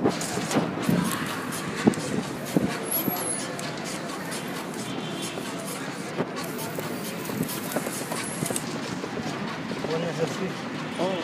Buenas noches. Oh,